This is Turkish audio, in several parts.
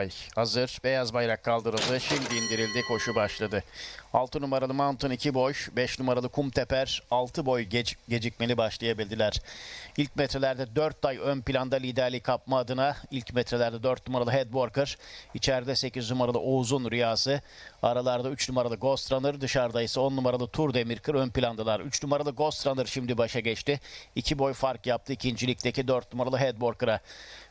Ay, Hazır. Beyaz bayrak kaldırıldı. Şimdi indirildi. Koşu başladı. 6 numaralı Mountain 2 boy. 5 numaralı Kumteper 6 boy geç, gecikmeli başlayabildiler. İlk metrelerde 4 ay ön planda liderliği kapma adına ilk metrelerde 4 numaralı Headworker. içeride 8 numaralı Oğuz'un Rüyası. Aralarda 3 numaralı Ghost Runner. Dışarıda ise 10 numaralı Tur Demirkır ön plandalar. 3 numaralı Ghost Runner şimdi başa geçti. 2 boy fark yaptı ikincilikteki 4 numaralı Headworker'a.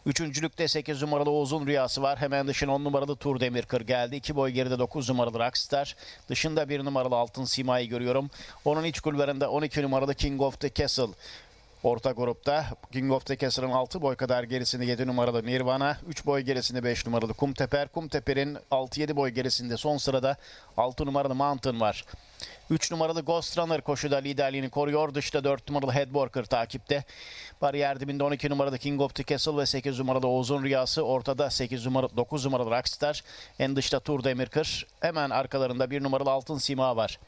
Üçüncülükte 8 numaralı Oğuz'un Rüyası var. Hemen dışına 10 numaralı Tur Demirkır geldi. 2 boy geride 9 numaralı Rockstar. Dışında 1 numaralı Altın Sima'yı görüyorum. Onun iç kulvarında 12 numaralı King of the Castle. Orta grupta King of the Castle'ın 6 boy kadar gerisinde 7 numaralı Nirvana, 3 boy gerisinde 5 numaralı Kumteper. Kumteper'in 6-7 boy gerisinde son sırada 6 numaralı Mountain var. 3 numaralı Ghost Runner koşuda liderliğini koruyor. Dışta 4 numaralı Headworker takipte. Bariyer dibinde 12 numaralı King of the Castle ve 8 numaralı Oğuz'un Rüyası. Ortada 8 numara 9 numaralı Rockstar. En dışta Tur Demirkır. Hemen arkalarında 1 numaralı Altın Sima var.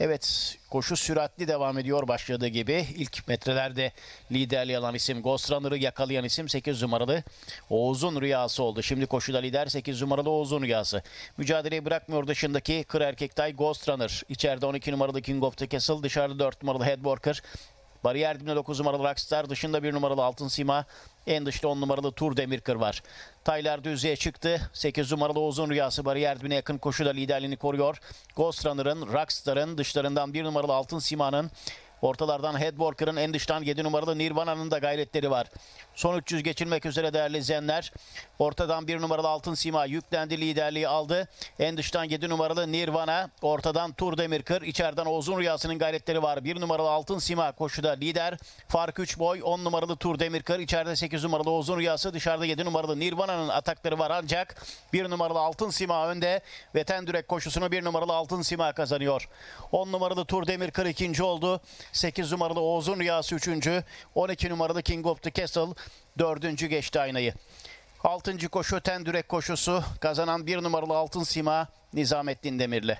Evet koşu süratli devam ediyor başladığı gibi. ilk metrelerde liderliği alan isim Ghost Runner'ı yakalayan isim 8 numaralı Oğuz'un rüyası oldu. Şimdi koşuda lider 8 numaralı Oğuz'un rüyası. Mücadeleyi bırakmıyor dışındaki kır erkektay Ghost Runner. İçeride 12 numaralı King of the Castle dışarıda 4 numaralı Headworker. Bariyer dibinde 9 numaralı Rockstar, dışında 1 numaralı Altın Sima, en dışta 10 numaralı Tur Demirkır var. Taylar düzlüğe çıktı. 8 numaralı Uzun Rüyası bariyer dibine yakın koşuda liderliğini koruyor. Ghost Runner'ın, Rockstar'ın dışlarından 1 numaralı Altın Sima'nın Ortalardan Headworker'ın en dıştan 7 numaralı Nirvana'nın da gayretleri var. Son 300 geçilmek üzere değerli izleyenler. Ortadan 1 numaralı Altın Sima yüklendi liderliği aldı. En dıştan 7 numaralı Nirvana. Ortadan Tur Demirkır. içeriden Ozun Rüyası'nın gayretleri var. 1 numaralı Altın Sima koşuda lider. Fark 3 boy. 10 numaralı Tur Demirkır. içeride 8 numaralı Ozun Rüyası. Dışarıda 7 numaralı Nirvana'nın atakları var ancak 1 numaralı Altın Sima önde. Ve Tendürek koşusunu 1 numaralı Altın Sima kazanıyor. 10 numaralı Tur Demirkır ikinci oldu. 8 numaralı Oğuz'un Rüyası 3. 12 numaralı King of the Castle 4. geçti aynayı. 6. koşu Tendürek koşusu kazanan 1 numaralı Altın Sima Nizamettin Demirli.